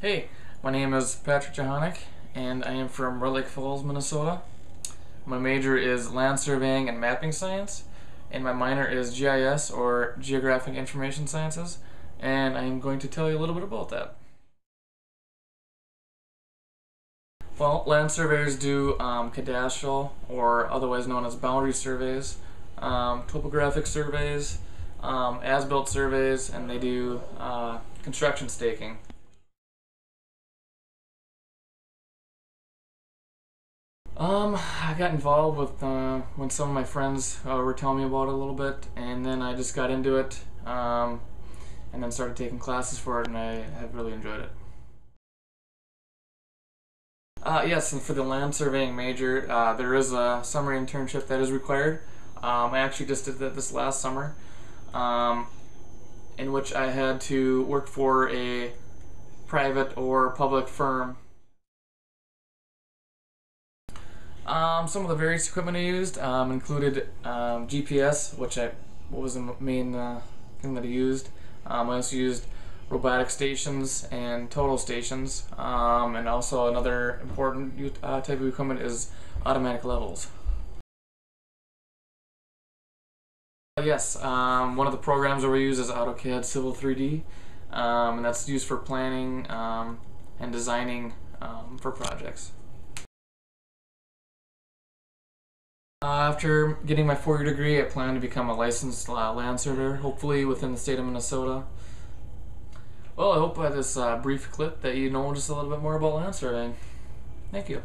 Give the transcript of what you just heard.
Hey, my name is Patrick Johannek, and I am from Lake Falls, Minnesota. My major is land surveying and mapping science, and my minor is GIS or Geographic Information Sciences, and I am going to tell you a little bit about that. Well, land surveyors do um, cadastral, or otherwise known as boundary surveys, um, topographic surveys, um, as-built surveys, and they do uh, construction staking. Um, I got involved with uh, when some of my friends uh, were telling me about it a little bit, and then I just got into it, um, and then started taking classes for it, and I have really enjoyed it. Uh, yes, and for the land surveying major, uh, there is a summer internship that is required. Um, I actually just did that this last summer, um, in which I had to work for a private or public firm Um, some of the various equipment I used um, included um, GPS, which I was the main uh, thing that I used. Um, I also used robotic stations and total stations, um, and also another important uh, type of equipment is automatic levels. Yes, um, one of the programs that we use is AutoCAD Civil 3D, and that's used for planning and designing for projects. Uh, after getting my four-year degree, I plan to become a licensed uh, land surveyor, hopefully within the state of Minnesota. Well, I hope by this uh, brief clip that you know just a little bit more about land surveying. Thank you.